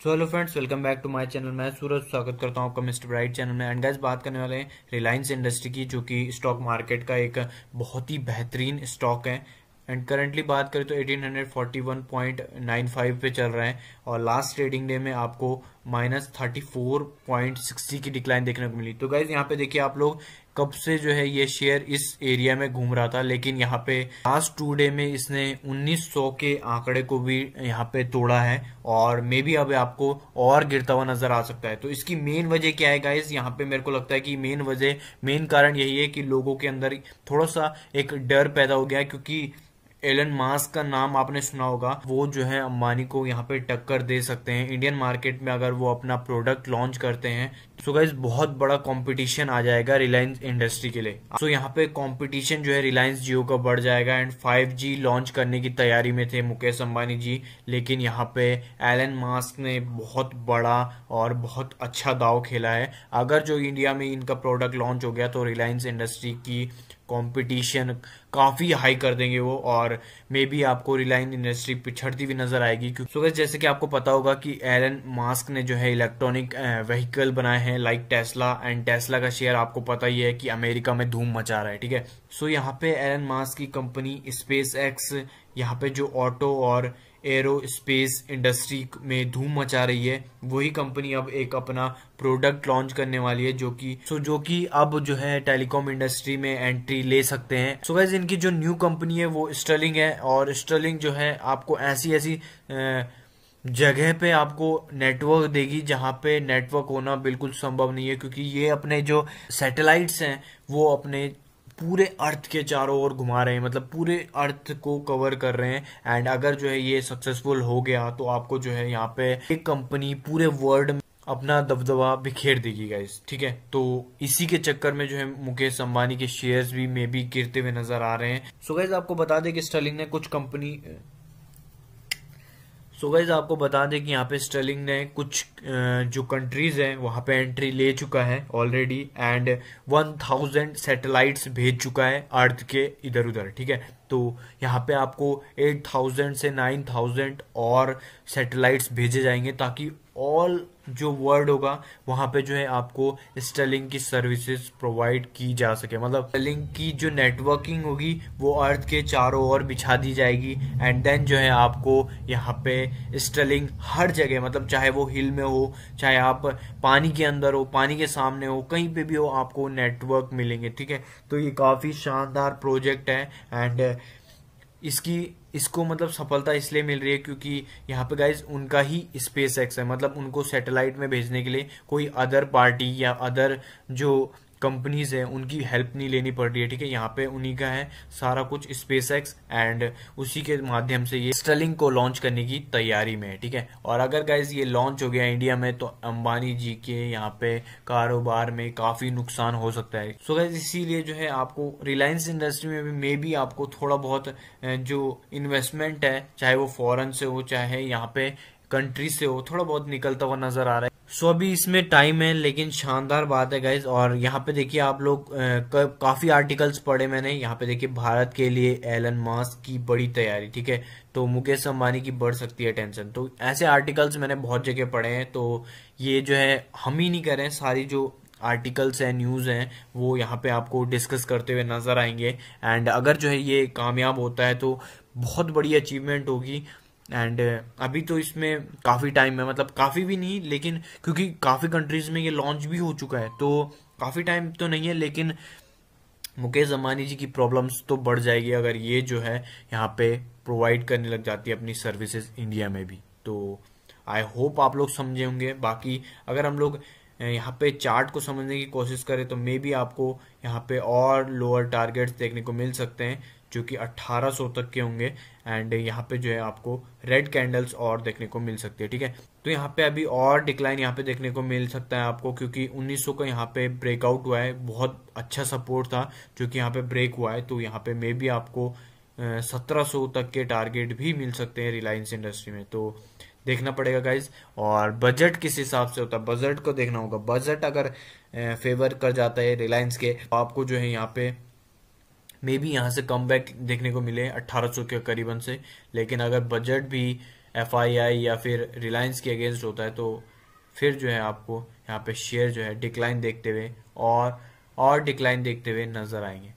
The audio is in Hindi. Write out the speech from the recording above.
So hello friends welcome back to my channel मैं सूरज स्वागत करता हूँ आपका मिस्टर ब्राइट चैनल में। एंड गाइस बात करने वाले हैं रिलायंस इंडस्ट्री की, जो कि स्टॉक मार्केट का एक बहुत ही बेहतरीन स्टॉक है। एंड करंटली बात करें तो 1841.95 पे चल रहे हैं। और लास्ट ट्रेडिंग डे में आपको माइनस थर्टी की डिक्लाइन देखने को मिली। तो गाइज़ यहाँ पे देखिए आप लोग कब से जो है ये शेयर इस एरिया में घूम रहा था, लेकिन यहाँ पे लास्ट टू डे में इसने 1900 के आंकड़े को भी यहाँ पे तोड़ा है और मे भी अब आपको और गिरता हुआ नज़र आ सकता है। तो इसकी मेन वजह क्या है गाइज़ यहाँ पे मेरे को लगता है कि मेन वजह मेन कारण यही है कि लोगों के अंदर थोड़ा सा एक डर पैदा हो गया क्योंकि एलन मास्क का नाम आपने सुना होगा। वो जो है अंबानी को यहाँ पे टक्कर दे सकते हैं। इंडियन मार्केट में अगर वो अपना प्रोडक्ट लॉन्च करते हैं सो गाइज़ बहुत बड़ा कंपटीशन आ जाएगा रिलायंस इंडस्ट्री के लिए। सो so, यहाँ पे कंपटीशन जो है रिलायंस जियो का बढ़ जाएगा एंड 5G लॉन्च करने की तैयारी में थे मुकेश अंबानी जी। लेकिन यहाँ पे एलन मास्क ने बहुत बड़ा और बहुत अच्छा दाव खेला है। अगर जो इंडिया में इनका प्रोडक्ट लॉन्च हो गया तो रिलायंस इंडस्ट्री की कंपटीशन काफ़ी हाई कर देंगे वो और मे बी आपको रिलायंस इंडस्ट्री पिछड़ती हुई नज़र आएगी। क्योंकि so जैसे कि आपको पता होगा कि एलन मास्क ने जो है इलेक्ट्रॉनिक व्हीकल बनाए हैं लाइक टेस्ला एंड टेस्ला का शेयर आपको पता ही है कि अमेरिका में धूम मचा रहा है, ठीक है? सो यहाँ पे एलन मास्क की कंपनी स्पेस एक्स यहाँ पे जो ऑटो और एरो स्पेस इंडस्ट्री में धूम मचा रही है। वही कंपनी अब एक अपना प्रोडक्ट लॉन्च करने वाली है जो कि सो जो कि अब जो है टेलीकॉम इंडस्ट्री में एंट्री ले सकते हैं। सो गैस इनकी जो न्यू कंपनी है, वो स्टर्लिंग है और स्टर्लिंग जो है आपको ऐसी ऐसी जगह पे आपको नेटवर्क देगी जहाँ पे नेटवर्क होना बिल्कुल संभव नहीं है, क्योंकि ये अपने जो सैटेलाइट्स हैं, वो अपने पूरे अर्थ के चारों ओर घुमा रहे हैं मतलब पूरे अर्थ को कवर कर रहे हैं। एंड अगर जो है ये सक्सेसफुल हो गया तो आपको जो है यहाँ पे एक कंपनी पूरे वर्ल्ड में अपना दबदबा बिखेर देगी गाइस ठीक है? तो इसी के चक्कर में जो है मुकेश अंबानी के शेयर्स भी मे भी गिरते हुए नज़र आ रहे हैं। सो गाइज़ आपको बता दें कि स्टर्लिंग ने कुछ कंपनी सो so गाइज़ आपको बता दें कि यहाँ पे स्टर्लिंग ने कुछ जो कंट्रीज़ हैं, वहाँ पे एंट्री ले चुका है ऑलरेडी एंड 1000 सेटेलाइट्स भेज चुका है अर्थ के इधर उधर ठीक है? तो यहाँ पे आपको 8000 से 9000 और सेटेलाइट्स भेजे जाएँगे ताकि ऑल जो वर्ल्ड होगा, वहाँ पे जो है आपको स्टेलिंग की सर्विसेज़ प्रोवाइड की जा सके। मतलब स्टेलिंग की जो नेटवर्किंग होगी, वो अर्थ के चारों ओर बिछा दी जाएगी। एंड देन जो है आपको यहाँ पे स्टेलिंग हर जगह मतलब चाहे वो हिल में हो, चाहे आप पानी के अंदर हो, पानी के सामने हो, कहीं पे भी हो, आपको नेटवर्क मिलेंगे, ठीक है? तो ये काफ़ी शानदार प्रोजेक्ट है। एंड इसकी, इसको मतलब सफलता इसलिए मिल रही है क्योंकि यहाँ पे गाइज़ उनका ही स्पेस एक्स है। मतलब उनको सैटेलाइट में भेजने के लिए कोई अदर पार्टी या अदर जो कंपनीज़ है, उनकी हेल्प नहीं लेनी पड़ रही है, ठीक है? यहाँ पे उन्हीं का है सारा कुछ स्पेस एक्स एंड उसी के माध्यम से ये स्टलिंग को लॉन्च करने की तैयारी में है, ठीक है? और अगर गाइज़ ये लॉन्च हो गया इंडिया में तो अंबानी जी के यहाँ पे कारोबार में काफ़ी नुकसान हो सकता है। सो गाइज़ इसीलिए जो है आपको रिलायंस इंडस्ट्री में भी मे भी आपको थोड़ा बहुत जो इन्वेस्टमेंट है, चाहे वो फॉरन से हो, चाहे यहाँ पे कंट्री से हो, थोड़ा बहुत निकलता हुआ नज़र आ रहा है। सो अभी इसमें टाइम है, लेकिन शानदार बात है गाइज़ और यहाँ पे देखिए आप लोग काफ़ी आर्टिकल्स पढ़े मैंने। यहाँ पे देखिए भारत के लिए एलन मास्क की बड़ी तैयारी, ठीक है? तो मुकेश अंबानी की बढ़ सकती है टेंशन तो ऐसे आर्टिकल्स मैंने बहुत जगह पढ़े हैं तो ये जो है, हम ही नहीं करें। सारी जो आर्टिकल्स हैं न्यूज़ हैं, वो यहाँ पे आपको डिस्कस करते हुए नज़र आएँगे। एंड अगर जो है ये कामयाब होता है तो बहुत बड़ी अचीवमेंट होगी। एंड uh, अभी तो इसमें काफ़ी टाइम है। मतलब काफ़ी भी नहीं लेकिन क्योंकि काफ़ी कंट्रीज़ में ये लॉन्च भी हो चुका है तो काफ़ी टाइम तो नहीं है लेकिन मुकेश अंबानी जी की प्रॉब्लम्स तो बढ़ जाएगी अगर ये जो है यहाँ पे प्रोवाइड करने लग जाती है अपनी सर्विसेज़ इंडिया में भी। तो आई होप आप लोग समझे होंगे। बाकी अगर हम लोग यहाँ पे चार्ट को समझने की कोशिश करें तो मे बी आपको यहाँ पे और लोअर टारगेट्स देखने को मिल सकते हैं, जो कि 1800 तक के होंगे एंड यहाँ पे जो है आपको रेड कैंडल्स और देखने को मिल सकती है, ठीक है? तो यहाँ पे अभी और डिक्लाइन यहाँ पे देखने को मिल सकता है आपको, क्योंकि 1900 का यहाँ पे ब्रेकआउट हुआ है, बहुत अच्छा सपोर्ट था, जो कि यहाँ पे ब्रेक हुआ है तो यहाँ पे मे बी आपको सत्रह सौ तक के टारगेट भी मिल सकते हैं रिलायंस इंडस्ट्री में तो देखना पड़ेगा गाइज़ और बजट किस हिसाब से होता है? बजट को देखना होगा. बजट अगर फेवर कर जाता है रिलायंस के तो आपको जो है यहाँ पे मे बी यहाँ से कम बैक देखने को मिले 1800 के करीबन से। लेकिन अगर बजट भी एफआईआई या फिर रिलायंस के अगेंस्ट होता है तो फिर जो है आपको यहाँ पे शेयर जो है डिक्लाइन देखते हुए और और डिक्लाइन देखते हुए नज़र आएँगे।